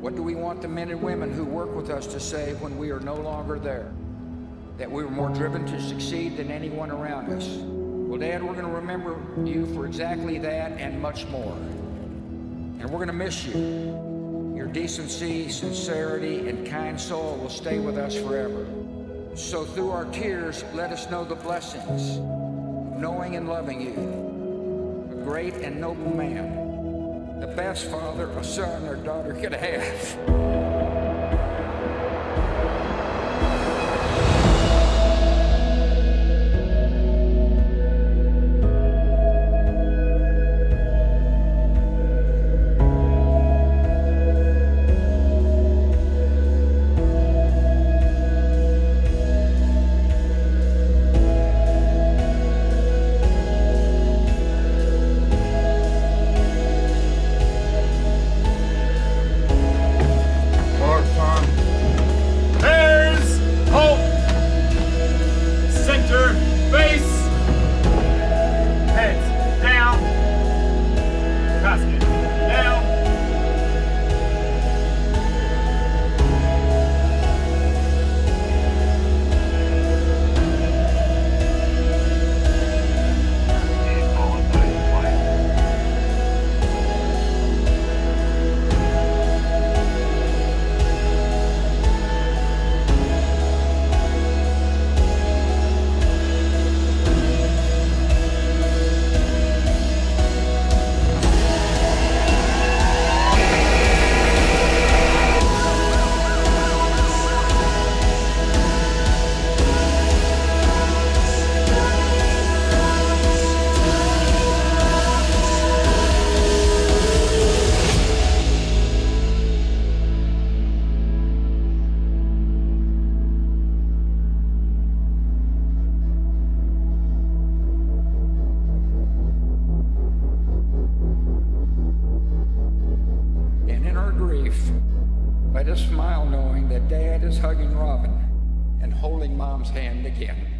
What do we want the men and women who work with us to say when we are no longer there? That we were more driven to succeed than anyone around us. Well, Dad, we're going to remember you for exactly that and much more. And we're going to miss you. Your decency, sincerity, and kind soul will stay with us forever. So through our tears, let us know the blessings, knowing and loving you. A great and noble man. The best father a son or daughter could have. Let us smile knowing that Dad is hugging Robin and holding Mom's hand again.